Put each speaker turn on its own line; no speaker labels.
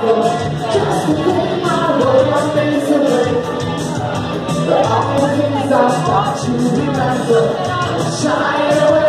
Just to take my world, face away But all the things I thought you remember Shy away.